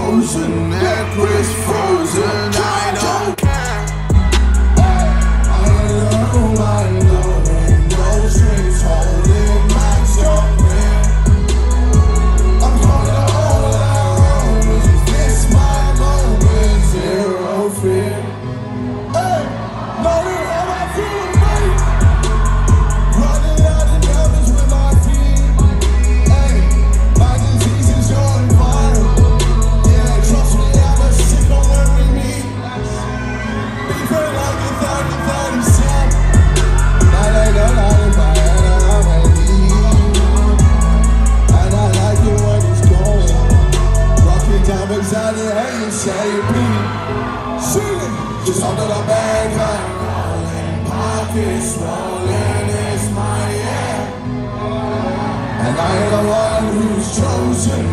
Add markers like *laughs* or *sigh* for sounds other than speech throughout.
thousand necklaces. swollen is my mighty. And I'm the one who's chosen.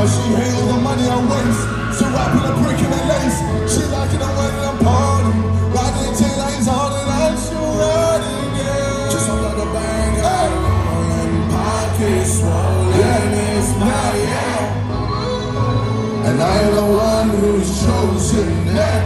her. She hate the money I waste. so rapping and breaking her lace. She liking it when I'm partying. Riding chain lanes on and I'm sure riding, yeah. Just like a bang, hey. Rolling pockets, swollen is my, yeah. And I'm the one who's chosen, yeah.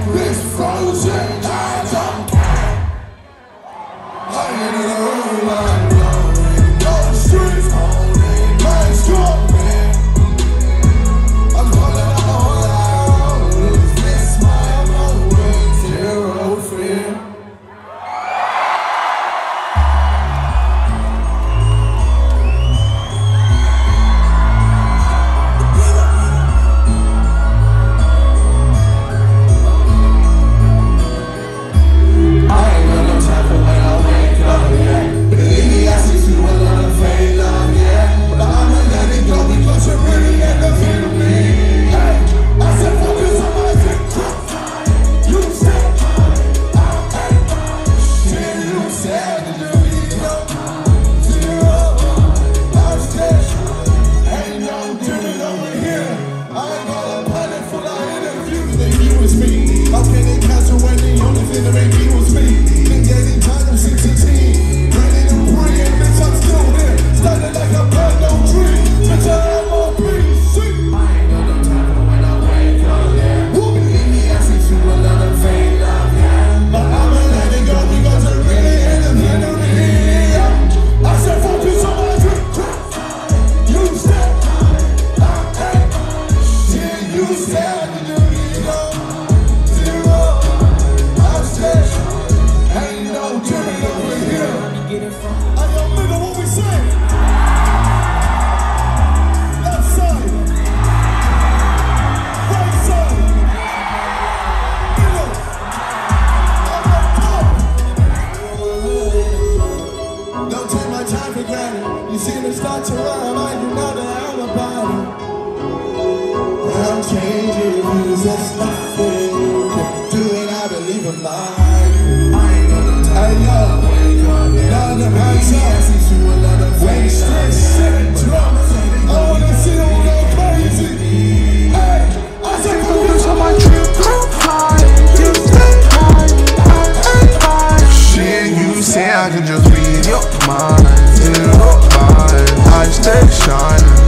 honor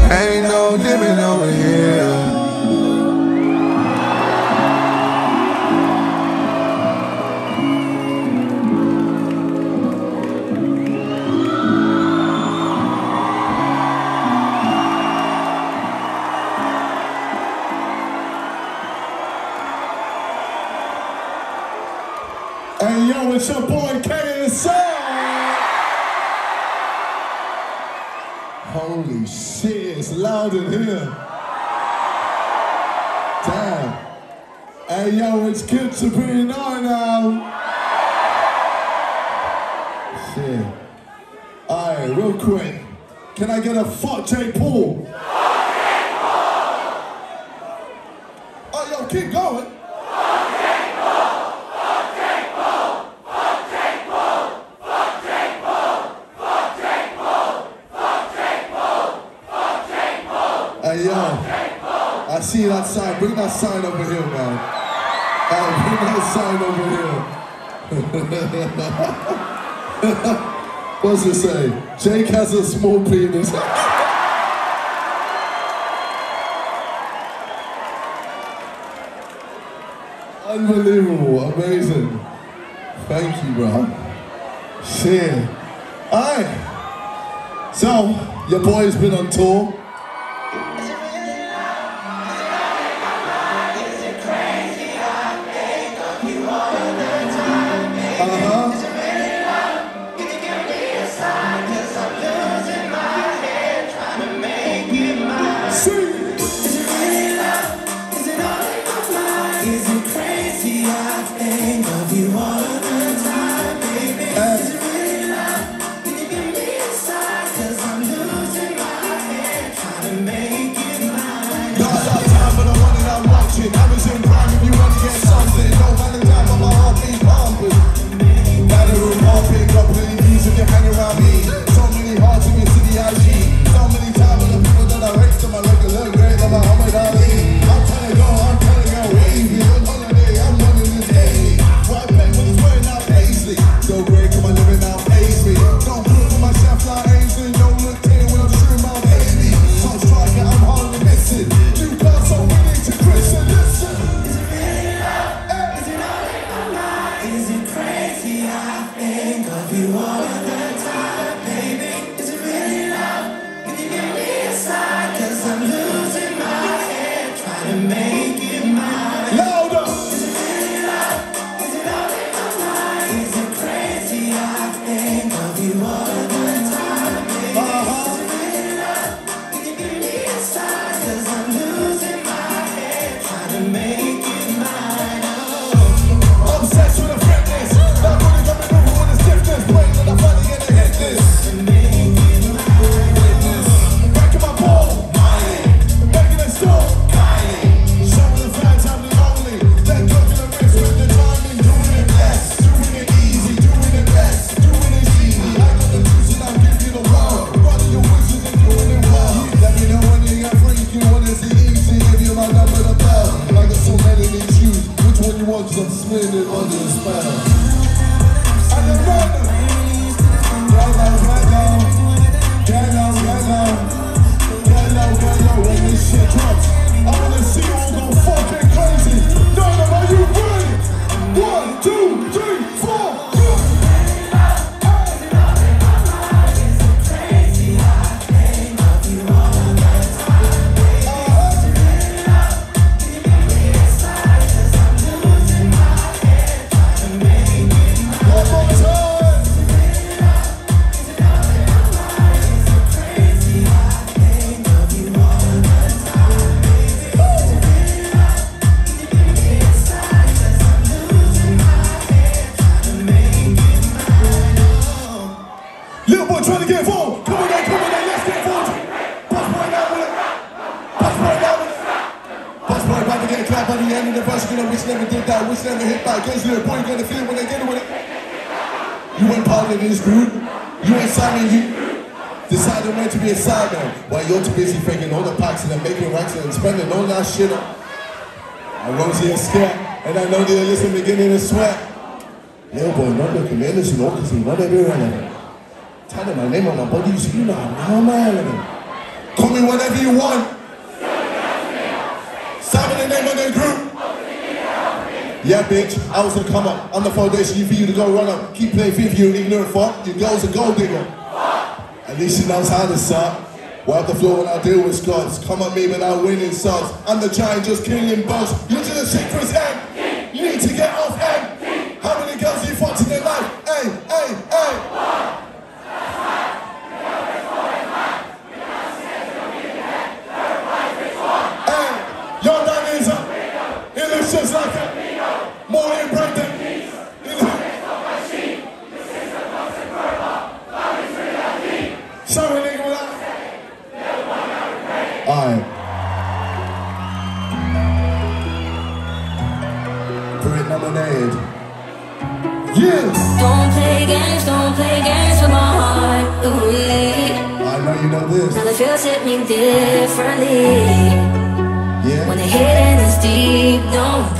Supreme Nine now. Shit. Alright, real quick. Can I get a fuck Jake Paul? Fuck Jake Paul! Oh, yo, keep going. Hey, yo, I see that sign. Bring that sign over here sign over here. *laughs* What's it say? Jake has a small penis. *laughs* Unbelievable, amazing. Thank you, bro. Shit. Alright. So, your boy's been on tour. see what they're doing. Like, tell them my name on the body, you now call me whatever you want. Simon the name of the group. Yeah, bitch, I was gonna come up. I'm the foundation for you to go run up. Keep playing FIFA, you an ignorant fuck. Your girl's a gold digger. At least she knows how to suck. Wipe the floor when I deal with Scots. Come at me without winning subs. I'm the giant just killing bugs. You're just a shit for his head. You need to get me differently. Yeah. When the hidden is deep, don't.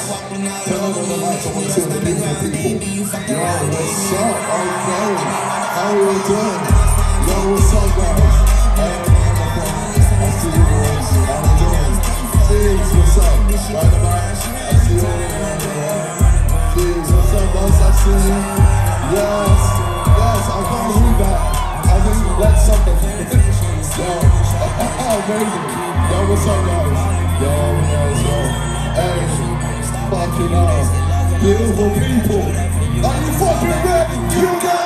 Turn *laughs* Yo, *laughs* what's up? Okay. How are doing? Yo, what's up, guys? Hey. I see you, boys. How are doing? See you what's up. I see you. Yes. Yes, I. I think that's something. Yo. Amazing. Yo, what's up. Yo. Hey fucking hell. Beautiful people. Are you fucking ready? You got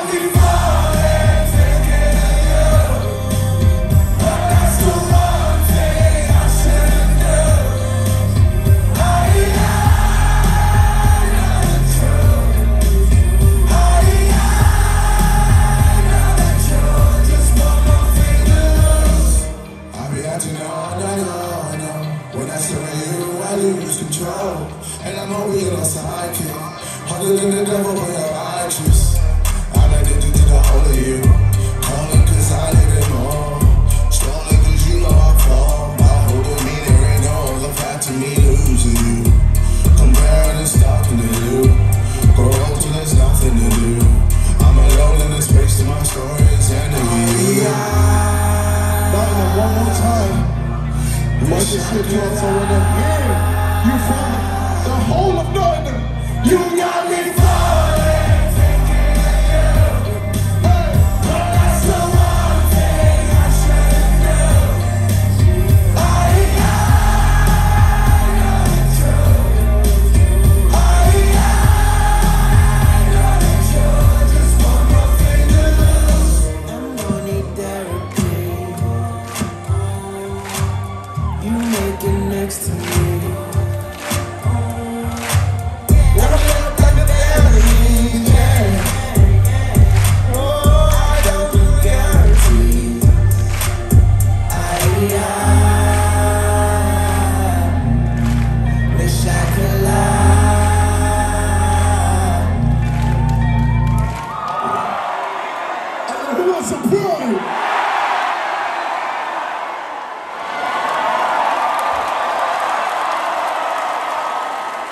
the devil,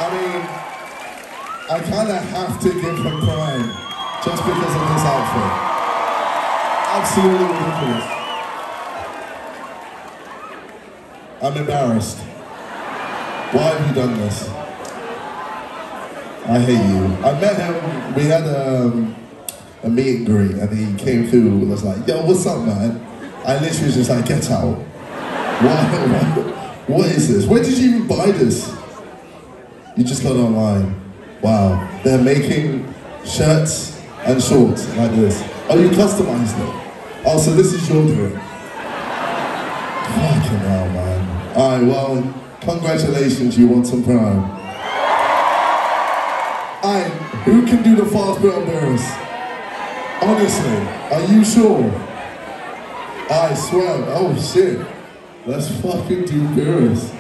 I mean, I kind of have to give him prime just because of this outfit. Absolutely ridiculous. I'm embarrassed. Why have you done this? I hate you. I met him, we had um, a meet and greet, and he came through and was like, yo, what's up, man? I literally was just like, get out. *laughs* Why? What is this? Where did you even buy this? You just got online. Wow. They're making shirts and shorts like this. Oh, you customized it. Oh, so this is your doing. Fucking hell, man. Alright, well, congratulations, you want some prime. Alright, who can do the fast bit on Honestly, are you sure? I swear, oh shit. Let's fucking do Beerus.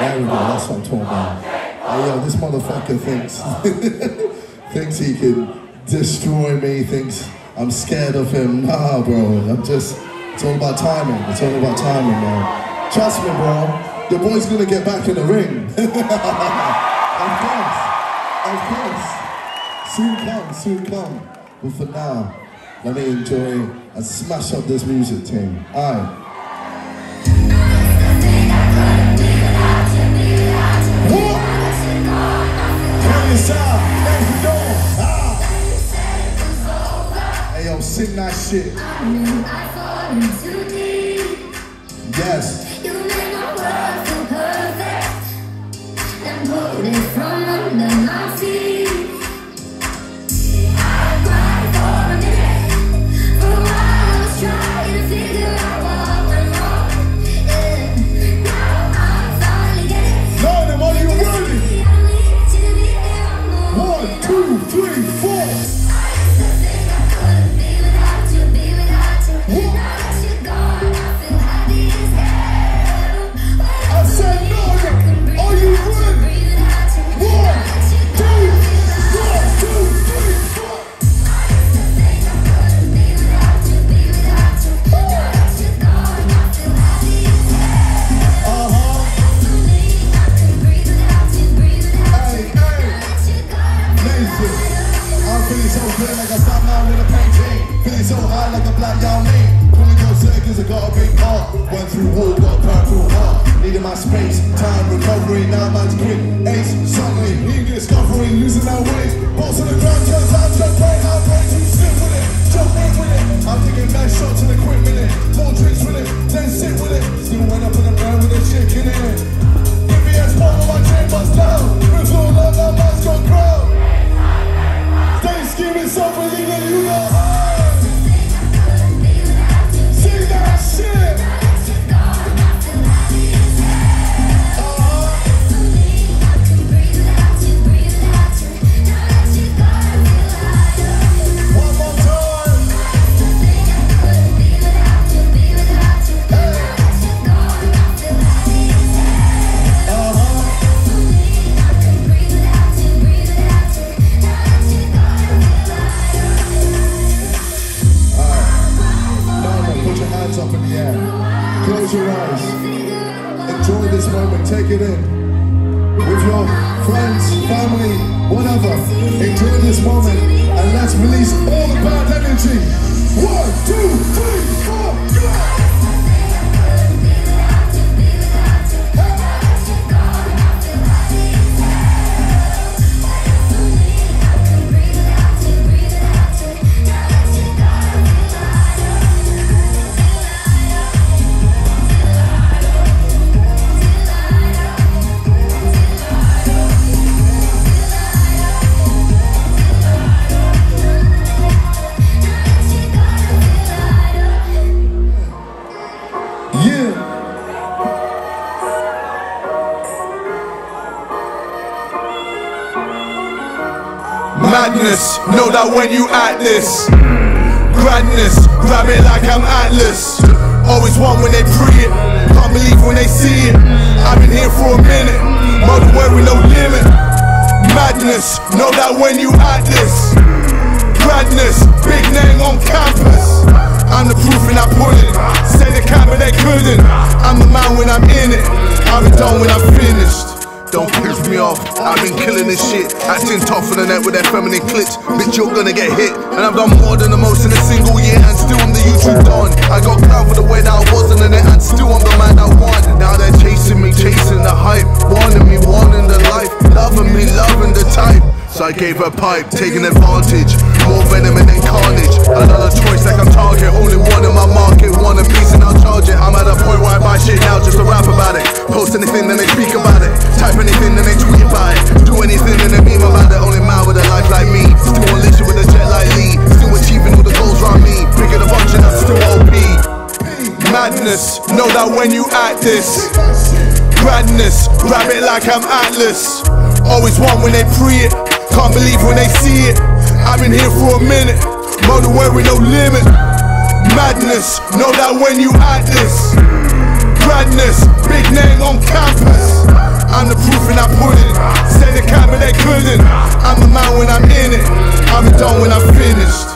There we go, that's what I'm talking about. Hey yo, this motherfucker thinks *laughs* thinks he can destroy me, thinks I'm scared of him. Nah bro, I'm just it's all about timing. It's all about timing, man. Trust me, bro. The boy's gonna get back in the ring. *laughs* of course. Of course. Soon come, soon come. But for now, let me enjoy and smash up this music team. Aye. Ah. Hey yo, sing that shit. Yes. That when you act this. Grandness, grab it like I'm Atlas. Always one when they pre it, can't believe when they see it. I've been here for a minute, modern wearing no limit. Madness, know that when you act this. Madness, big name on campus. I'm the proof and I put it. Say they can but they couldn't. I'm the man when I'm in it. Be done when I'm finished. Don't piss me off, I've been killing this shit. Acting tough on the net with their feminine clips. Bitch, you're gonna get hit. And I've done more than the most in a single year, and still I'm the YouTube don. I got clout for the way that I was the net, and still I'm the man that won. Now they're chasing me, chasing the hype. Wanting me, wanting the life. Loving me, loving the type. So I gave her pipe, taking advantage. More venom and then carnage. Another choice like I'm target. Only one in my market, one a piece and I'll charge it. I'm at a point where I buy shit now just to rap about it. Post anything, then they speak about it. Type anything, then they tweet about it. Do anything, then they meme about it. Only man with a life like me. Still on leash with a jet like Lee. Still achieving all the goals around me. Bigger the bunch and I'm still OP. Madness, know that when you act this. Grandness, grab it like I'm Atlas. Always one when they pre it. Can't believe when they see it. I've been here for a minute. Motor wearing no limit. Madness, know that when you act this. Madness, big name on campus. I'm the proof and I put it. Say they can but they couldn't. I'm the man when I'm in it. I'm done when I'm finished.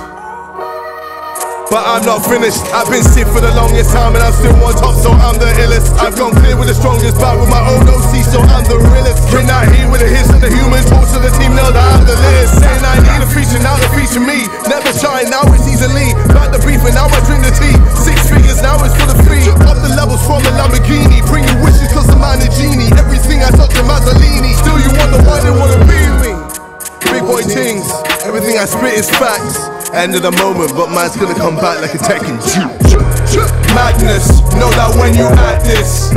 But I'm not finished. I've been sick for the longest time and I'm still on top, so I'm the illest. I've gone clear with the strongest bout with my own OC, so I'm the realest. Bring that heat with the hits of the human torch to the team, know that I'm the list. Saying I need a feature, now they feature me. Never shine, now it's easily. Back the beef and now I drink the tea. Six figures, now it's for the free. Up the levels from the Lamborghini. Bringing wishes cause I'm a genie. Everything I touch a Mazzolini. Still you wonder why they wanna be me. Big boy things, everything I spit is facts. End of the moment, but man's gonna come back like a Tekken. Madness, know that when you act this.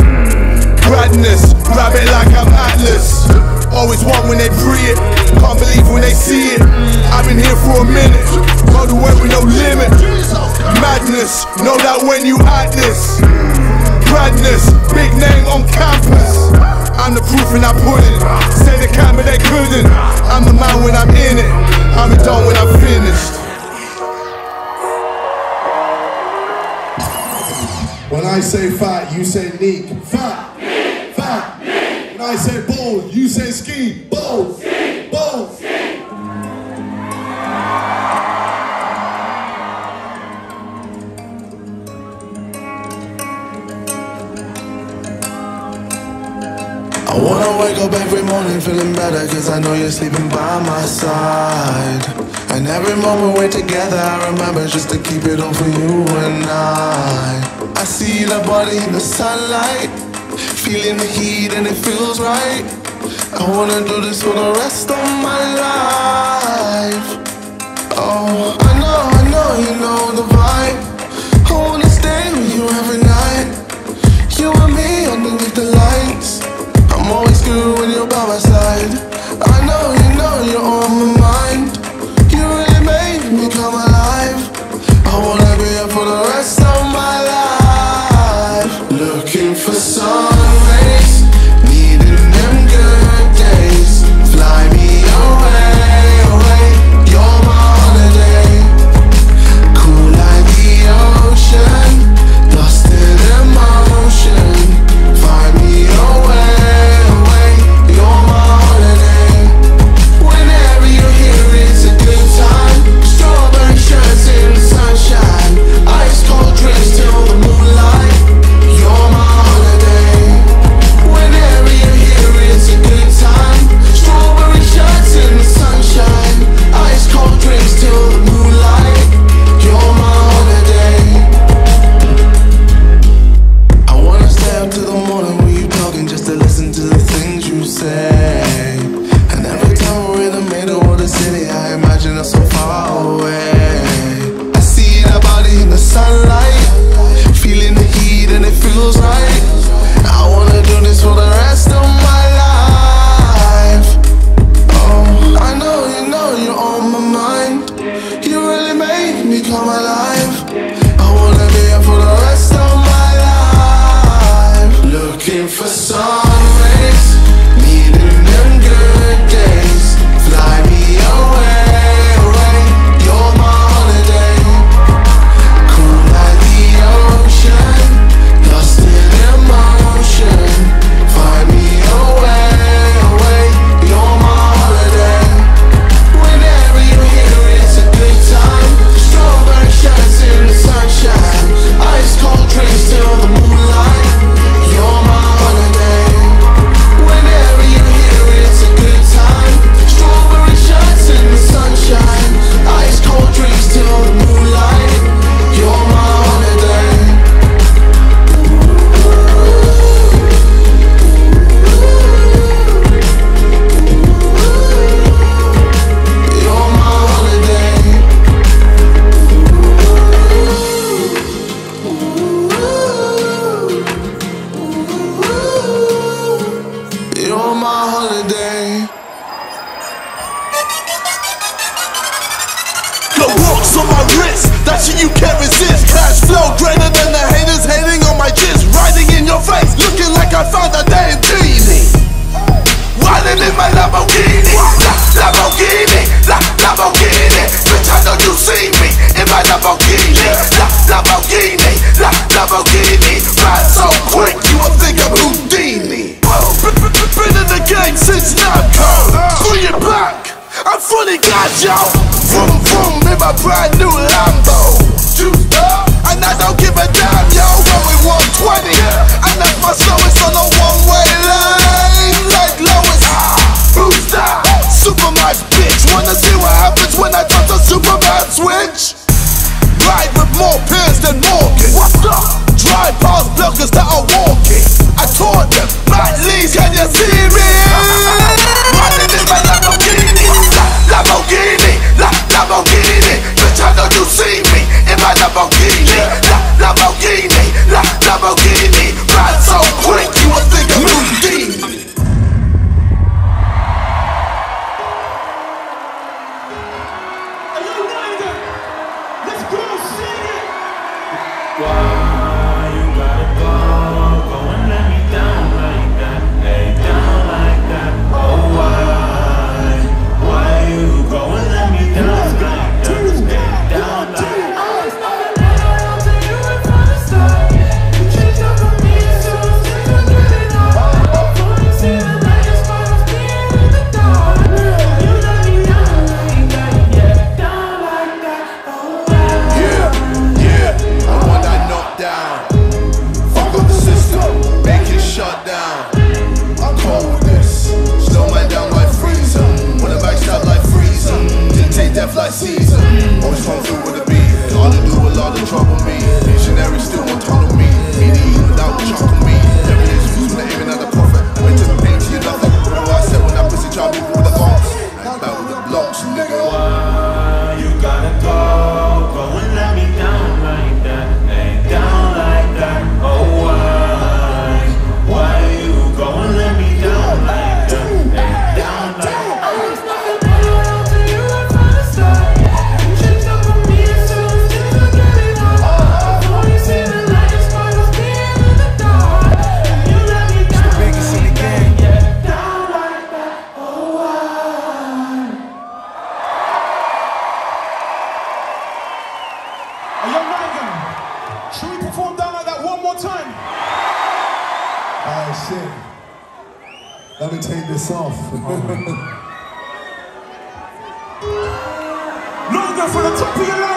Grandness, grab it like I'm Atlas. Always one when they pre it, can't believe when they see it. I've been here for a minute, road away with no limit. Madness, know that when you act this. Grandness, big name on campus. I'm the proof and I put it. Say they can but they couldn't. I'm the man when I'm in it. I'm done when I'm finished. When I say fat, you say neek. Fat, fat. When I say bold, you say ski. Bold, bold. I wanna wake up every morning feeling better Cause I know you're sleeping by my side And every moment we're together I remember just to keep it on for you and I I see the body in the sunlight. Feeling the heat and it feels right. I wanna do this for the rest of my life. Oh, I know, I know you know the vibe Should we perform down like that one more time? Oh shit. Let me take this off. Longer for the top of your line.